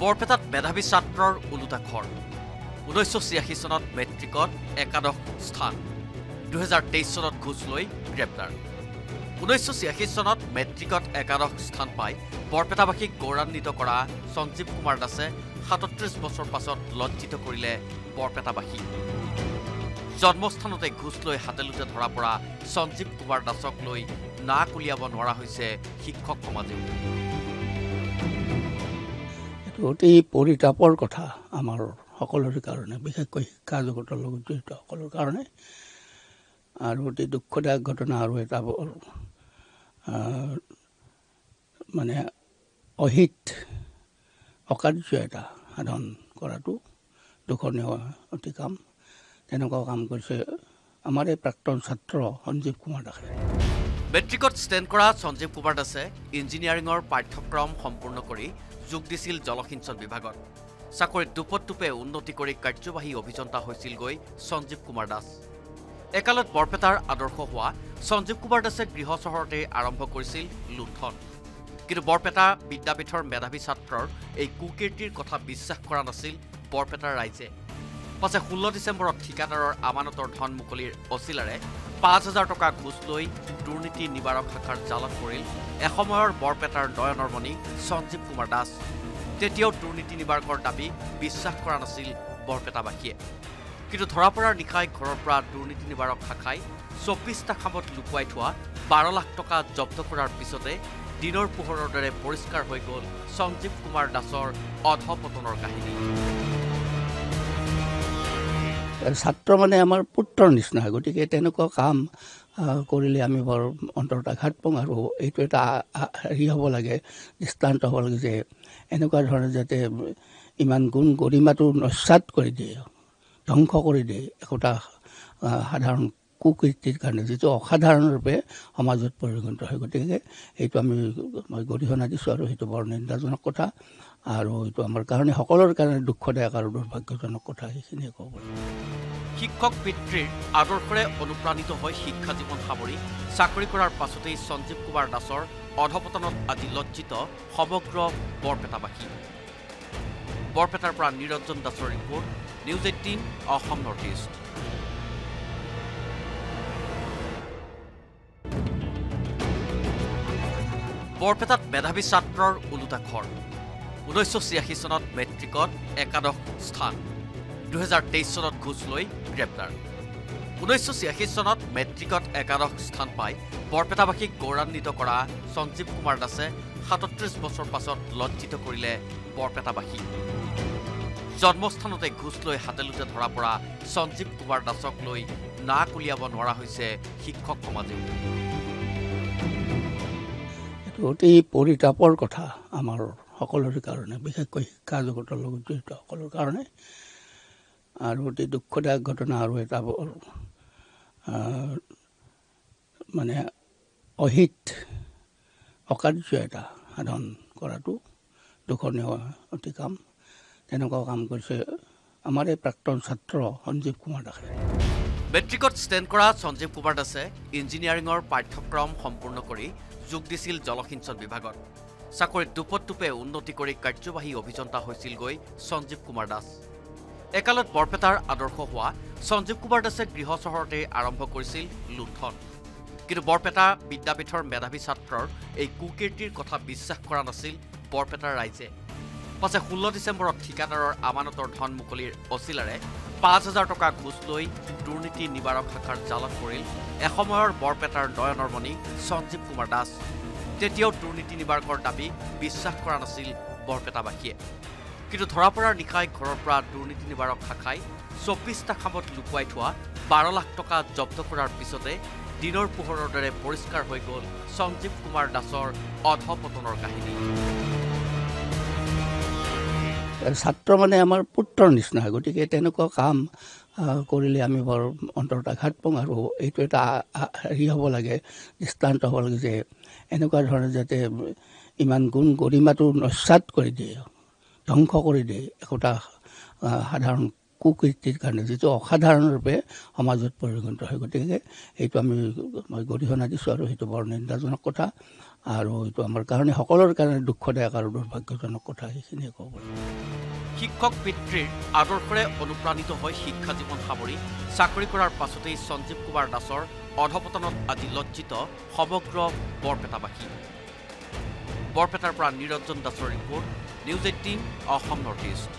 বৰপেটাত মেধাৱী ছাত্ৰৰ ওলোটা খৰ ঊনৈছশ ছিয়াশী চনত মেট্ৰিকত একাদশ স্থান। দুহেজাৰ তেইছ চনত ঘোচ লৈ গ্ৰেপ্তাৰ। ঊনৈছশ ছিয়াশী চনত মেট্ৰিকত একাদশ স্থান পাই বৰপেটাবাসীক গৌৰৱান্বিত কৰা সঞ্জীৱ কুমাৰ দাসে সাতত্ৰিছ বছৰ পাছত লজ্জিত কৰিলে বৰপেটাবাসী। জন্মস্থানতে ঘোচ লৈ হাতেলোতে ধৰা পৰা সঞ্জীৱ কুমাৰ দাসক লৈ নাক উলিয়াব নোৱাৰা হৈছে শিক্ষক সমাজেও। অতি পৰিতাপৰ কথা আমাৰ সকলোৰে কাৰণে বিশেষকৈ শিক্ষা জগতৰ লগত জড়িত সকলৰ কাৰণে। আৰু অতি দুখদায়ক ঘটনা আৰু এটা বৰ, মানে অহিত অকাৰ্য এটা সাধন কৰাটো দুখনীয় অতি কাম। তেনেকুৱা কাম কৰিছে আমাৰ এই প্ৰাক্তন ছাত্ৰ সঞ্জীৱ কুমাৰ দাসে। মেট্ৰিকত ষ্টেণ্ড কৰা সঞ্জীৱ কুমাৰ দাসে ইঞ্জিনিয়াৰিঙৰ পাঠ্যক্ৰম সম্পূৰ্ণ কৰি যোগ দিছিল জলসিঞ্চন বিভাগত। চাকৰিত দুপত টোপে উন্নতি কৰি কাৰ্যবাহী অভিযন্তা হৈছিলগৈ সঞ্জীৱ কুমাৰ দাস। একালত বৰপেটাৰ আদৰ্শ হোৱা সঞ্জীৱ কুমাৰ দাসে গৃহ চহৰতে আৰম্ভ কৰিছিল লুণ্ঠন। কিন্তু বৰপেটা বিদ্যাপীঠৰ মেধাৱী ছাত্ৰৰ এই কুকীৰ্তিৰ কথা বিশ্বাস কৰা নাছিল বৰপেটাৰ ৰাইজে। পাছে ষোল্ল ডিচেম্বৰত ঠিকাদাৰৰ আমানতৰ ধন মুকলিৰ অচিলাৰে পাঁচ হাজাৰ টকা ঘোচ লৈ দুৰ্নীতি নিবাৰক শাখাৰ জালত পৰিল এসময়ৰ বৰপেটাৰ নয়নৰ মণি সঞ্জীৱ কুমাৰ দাস। তেতিয়াও দুৰ্নীতি নিবাৰকৰ দাবী বিশ্বাস কৰা নাছিল বৰপেটাবাসীয়ে। কিন্তু ধৰা পৰাৰ নিশাই ঘৰৰ পৰা দুৰ্নীতি নিবাৰক শাখাই চৌব্বিছটা খামত লুকুৱাই থোৱা বাৰ লাখ টকা জব্দ কৰাৰ পিছতে দিনৰ পোহৰৰ দৰে পৰিষ্কাৰ হৈ গ'ল সঞ্জীৱ কুমাৰ দাসৰ অধপতনৰ কাহিনী। ছাত্ৰ মানে আমাৰ পুত্ৰৰ নিচিনা গতিকে তেনেকুৱা কাম কৰিলে আমি বৰ অন্তৰত আঘাত পাওঁ আৰু এইটো এটা হেৰি হ'ব লাগে দৃষ্টান্ত হ'ব লাগে যে এনেকুৱা ধৰণে যাতে ইমান গুণ গৰিমাটো নস্যাত কৰি দিয়ে ধ্বংস কৰি দিয়ে একোটা সাধাৰণ কুকীৰ্তিৰ কাৰণে যিটো অসাধাৰণৰূপে সমাজত পৰিগণিত হয়। গতিকে সেইটো আমি মই গৰিহণা দিছোঁ আৰু সেইটো বৰ নিন্দাজনক কথা। আৰু এইটো আমাৰ কাৰণে সকলোৰে কাৰণে দুখদায়ক আৰু দুৰ্ভাগ্যজনক কথা সেইখিনিয়ে ক'ব শিক্ষক পিতৃৰ আদৰ্শৰে অনুপ্ৰাণিত হৈ শিক্ষা জীৱন সামৰি চাকৰি কৰাৰ পাছতেই সঞ্জীৱ কুমাৰ দাসৰ অধপতনত আজি লজ্জিত সমগ্ৰ বৰপেটাবাসী। বৰপেটাৰ পৰা নিৰঞ্জন দাসৰ report news eighteen Assam north east. বৰপেটাত মেধাৱী ছাত্ৰৰ ওলোটা খৰ ঊনৈছশ ছিয়াশী চনত মেট্ৰিকত একাদশ স্থান দুহেজাৰ তেইছ চনত ঘোচ লৈ গ্ৰেপ্তাৰ। ঊনৈছশ ছিয়াশী চনত মেট্ৰিকত একাদশ স্থান পাই বৰপেটাবাসীক গৌৰৱান্বিত কৰা সঞ্জীৱ কুমাৰ দাসে সাতত্ৰিছ বছৰ পাছত লজ্জিত কৰিলে বৰপেটাবাসী। জন্মস্থানতে ঘোচ লৈ হাতেলোতে ধৰা পৰা সঞ্জীৱ কুমাৰ দাসক লৈ নাক উলিয়াব নোৱাৰা হৈছে শিক্ষক সমাজেও। অতি পৰিতাপৰ কথা আমাৰ সকলোৰে কাৰণে বিশেষকৈ শিক্ষা জগতৰ লগত জড়িত সকলৰ কাৰণে। আৰু অতি দুখদায়ক ঘটনা আৰু এটা মানে অহিত অকাৰ্য এটা সাধন কৰাটো দুখনীয় অতি কাম তেনেকুৱা কাম কৰিছে আমাৰ এই প্ৰাক্তন ছাত্ৰ সঞ্জীৱ কুমাৰ দাসে। মেট্ৰিকত ষ্টেণ্ড কৰা সঞ্জীৱ কুমাৰ দাসে ইঞ্জিনিয়াৰিঙৰ পাঠ্যক্ৰম সম্পূৰ্ণ কৰি যোগ দিছিল জলসিঞ্চন বিভাগত। চাকৰিত দুপত টোপে উন্নতি কৰি কাৰ্যবাহী অভিযন্তা হৈছিলগৈ সঞ্জীৱ কুমাৰ দাস। একালত বৰপেটাৰ আদৰ্শ হোৱা সঞ্জীৱ কুমাৰ দাসে গৃহ চহৰতে আৰম্ভ কৰিছিল লুণ্ঠন। কিন্তু বৰপেটা বিদ্যাপীঠৰ মেধাৱী ছাত্ৰৰ এই কুকীৰ্তিৰ কথা বিশ্বাস কৰা নাছিল বৰপেটাৰ ৰাইজে। পাছে ষোল্ল ডিচেম্বৰত ঠিকাদাৰৰ আমানতৰ ধন মুকলিৰ অচিলাৰে পাঁচ হাজাৰ টকা ঘোচ লৈ দুৰ্নীতি নিবাৰক শাখাৰ জালত পৰিল এসময়ৰ বৰপেটাৰ নয়নৰ মণি সঞ্জীৱ কুমাৰ দাস। তেতিয়াও দুৰ্নীতি নিবাৰকৰ দাবী বিশ্বাস কৰা নাছিল বৰপেটাবাসীয়ে। কিন্তু ধৰা পৰাৰ নিশাই ঘৰৰ পৰা দুৰ্নীতি নিবাৰক শাখাই চৌব্বিছটা খামত লুকুৱাই থোৱা বাৰ লাখ টকা জব্দ কৰাৰ পিছতে দিনৰ পোহৰৰ দৰে পৰিষ্কাৰ হৈ গ'ল সঞ্জীৱ কুমাৰ দাসৰ অধপতনৰ কাহিনী। ছাত্ৰ মানে আমাৰ পুত্ৰৰ নিচিনা গতিকে তেনেকুৱা কাম কৰিলে আমি বৰ অন্তৰত আঘাত পাওঁ আৰু এইটো এটা হেৰি হ'ব লাগে দৃষ্টান্ত হ'ব লাগে যে এনেকুৱা ধৰণে যাতে ইমান গুণ গৰিমাটো নস্যাত কৰি দিয়ে ধ্বংস কৰি দিয়ে একোটা সাধাৰণ কুকীৰ্তিৰ কাৰণে যিটো অসাধাৰণৰূপে সমাজত পৰিগণিত হয়। গতিকে সেইটো আমি মই গৰিহণা দিছোঁ আৰু সেইটো বৰ নিন্দাজনক কথা আৰু এইটো আমাৰ কাৰণে সকলোৰে কাৰণে দুখদায়ক আৰু দুৰ্ভাগ্যজনক কথা সেইখিনিয়ে ক'ব শিক্ষক পিতৃৰ আদৰ্শৰে অনুপ্ৰাণিত হৈ শিক্ষা জীৱন সামৰি চাকৰি কৰাৰ পাছতেই সঞ্জীৱ কুমাৰ দাসৰ অধপতনত আজি লজ্জিত সমগ্ৰ বৰপেটাবাসী। বৰপেটাৰ পৰা নিৰঞ্জন দাসৰ report news eighteen Assam north east.